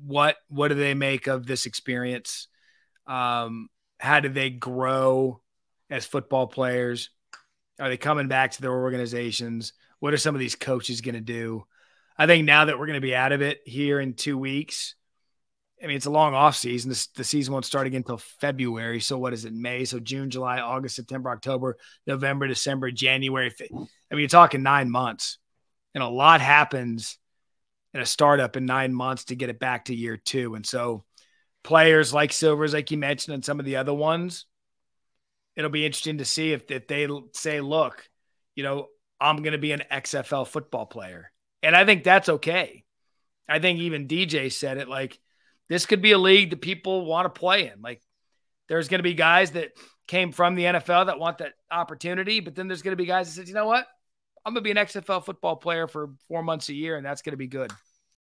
what what do they make of this experience? Um, how do they grow as football players? Are they coming back to their organizations? What are some of these coaches going to do? I think now that we're going to be out of it here in two weeks, I mean, it's a long off season. This, the season won't start again until February. So what is it? May. So June, July, August, September, October, November, December, January. I mean, you're talking nine months, and a lot happens in a startup in nine months to get it back to year two. And so players like Silvers, like you mentioned, and some of the other ones, it'll be interesting to see if, if they say, look, you know, I'm going to be an XFL football player. And I think that's okay. I think even DJ said it like this could be a league that people want to play in. Like there's going to be guys that came from the NFL that want that opportunity, but then there's going to be guys that said, you know what? I'm to be an XFL football player for four months a year, and that's to be good.